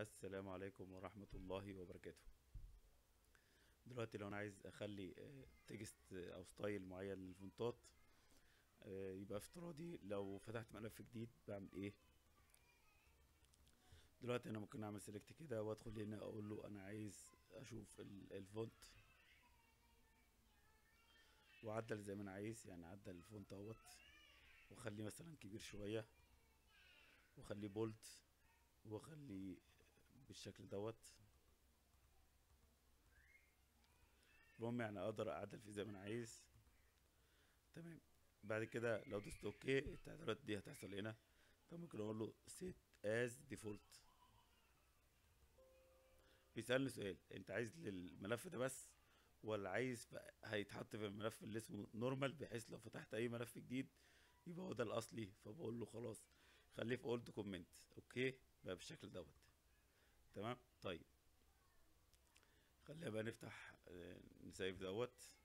السلام عليكم ورحمة الله وبركاته. دلوقتي لو أنا عايز أخلي آه، text أو style معين لل font ات آه، يبقى افتراضي لو فتحت ملف جديد بعمل إيه؟ دلوقتي أنا ممكن أعمل select كده وأدخل هنا أقول له أنا عايز أشوف ال- ال font. واعدل زي ما أنا عايز يعني اعدل ال font أهوت. واخليه مثلا كبير شوية. واخليه bold واخليه بالشكل دوت. المهم يعني أقدر اعدل فيه زي ما أنا عايز. تمام. بعد كده لو دوست okay التعديلات دي هتحصل هنا. فممكن أقول له set as default. بيسألني سؤال أنت عايز للملف ده بس ولا عايز هيتحط في الملف اللي اسمه normal بحيث لو فتحت أي ملف جديد يبقى هو ده الأصلي؟ فبقول له خلاص خليه في all documents okay؟ بقى بالشكل دوت. تمام؟ طيب. خلينا بقى نفتح آه، نسيف دوت.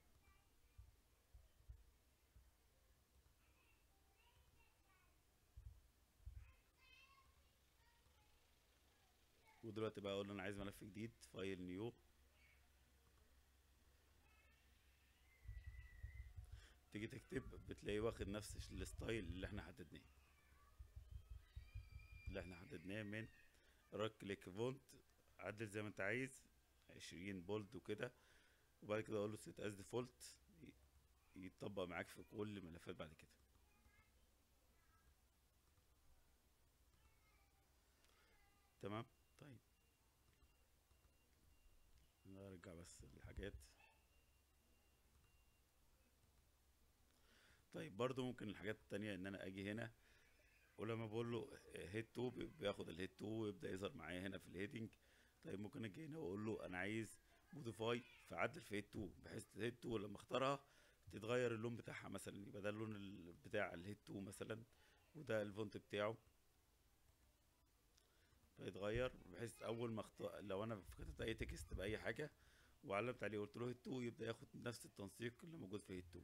ودلوقتي بقى أقول أنا عايز ملف جديد file new. تيجي تكتب بتلاقيه واخد نفس ال style اللي إحنا حددناه. اللي إحنا حددناه من right click font عدل زي ما انت عايز عشرين bold وكده. وبعد كده أقول له set as default يتطبق معاك في كل الملفات بعد كده. تمام؟ طيب. نرجع بس الحاجات طيب برضو ممكن الحاجات التانية إن أنا أجي هنا. بقول له head two بياخد ال head two ويبدأ يظهر معايا هنا في ال heading. طيب ممكن أجي هنا وأقول له أنا عايز modify فعدل في head two بحيث ال head two لما اختارها تتغير اللون بتاعها مثلا. يبقى ده اللون ال- بتاع ال head two مثلا وده ال font بتاعه. فيتغير بحيث أول ما اختار لو أنا كتبت أي text بأي حاجة وعلمت عليه قلت له head two يبدأ ياخد نفس التنسيق اللي موجود في head two.